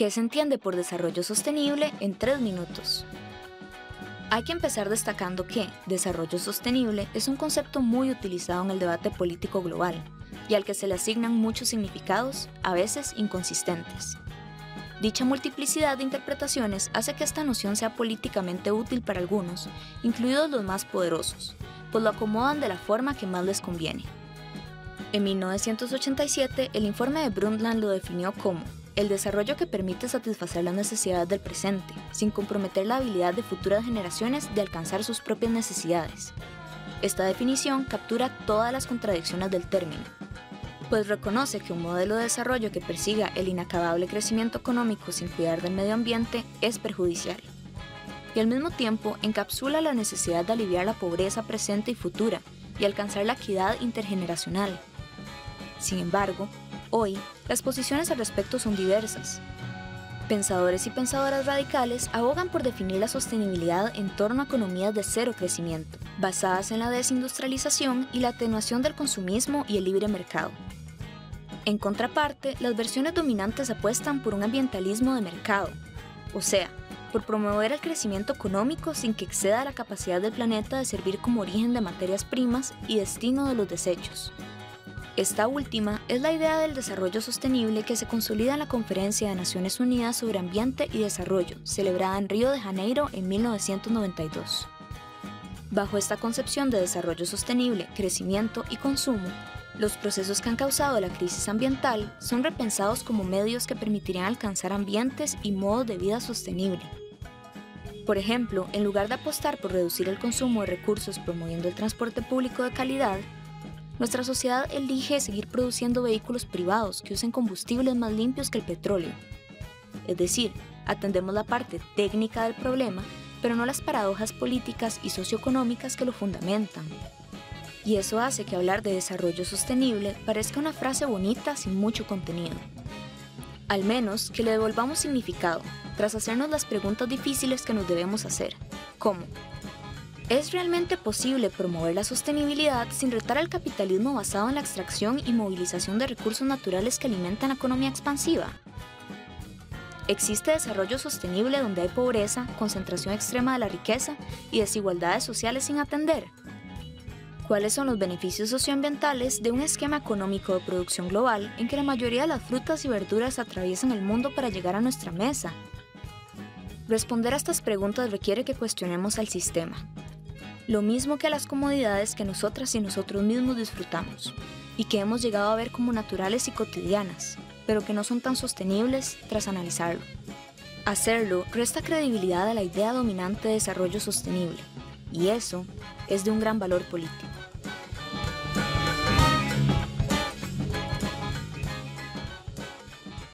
¿Qué se entiende por desarrollo sostenible en tres minutos? Hay que empezar destacando que desarrollo sostenible es un concepto muy utilizado en el debate político global y al que se le asignan muchos significados, a veces inconsistentes. Dicha multiplicidad de interpretaciones hace que esta noción sea políticamente útil para algunos, incluidos los más poderosos, pues lo acomodan de la forma que más les conviene. En 1987, el informe de Brundtland lo definió como el desarrollo que permite satisfacer las necesidades del presente, sin comprometer la habilidad de futuras generaciones de alcanzar sus propias necesidades. Esta definición captura todas las contradicciones del término, pues reconoce que un modelo de desarrollo que persiga el inacabable crecimiento económico sin cuidar del medio ambiente es perjudicial. Y al mismo tiempo encapsula la necesidad de aliviar la pobreza presente y futura y alcanzar la equidad intergeneracional. Sin embargo, Hoy, las posiciones al respecto son diversas. Pensadores y pensadoras radicales abogan por definir la sostenibilidad en torno a economías de cero crecimiento, basadas en la desindustrialización y la atenuación del consumismo y el libre mercado. En contraparte, las versiones dominantes apuestan por un ambientalismo de mercado, o sea, por promover el crecimiento económico sin que exceda la capacidad del planeta de servir como origen de materias primas y destino de los desechos. Esta última es la idea del desarrollo sostenible que se consolida en la Conferencia de Naciones Unidas sobre Ambiente y Desarrollo, celebrada en Río de Janeiro en 1992. Bajo esta concepción de desarrollo sostenible, crecimiento y consumo, los procesos que han causado la crisis ambiental son repensados como medios que permitirían alcanzar ambientes y modos de vida sostenible. Por ejemplo, en lugar de apostar por reducir el consumo de recursos promoviendo el transporte público de calidad, nuestra sociedad elige seguir produciendo vehículos privados que usen combustibles más limpios que el petróleo. Es decir, atendemos la parte técnica del problema, pero no las paradojas políticas y socioeconómicas que lo fundamentan. Y eso hace que hablar de desarrollo sostenible parezca una frase bonita sin mucho contenido. Al menos que le devolvamos significado, tras hacernos las preguntas difíciles que nos debemos hacer, como ¿Es realmente posible promover la sostenibilidad sin retar al capitalismo basado en la extracción y movilización de recursos naturales que alimentan la economía expansiva? ¿Existe desarrollo sostenible donde hay pobreza, concentración extrema de la riqueza y desigualdades sociales sin atender? ¿Cuáles son los beneficios socioambientales de un esquema económico de producción global en que la mayoría de las frutas y verduras atraviesan el mundo para llegar a nuestra mesa? Responder a estas preguntas requiere que cuestionemos al sistema, lo mismo que a las comodidades que nosotras y nosotros mismos disfrutamos, y que hemos llegado a ver como naturales y cotidianas, pero que no son tan sostenibles tras analizarlo. Hacerlo resta credibilidad a la idea dominante de desarrollo sostenible, y eso es de un gran valor político.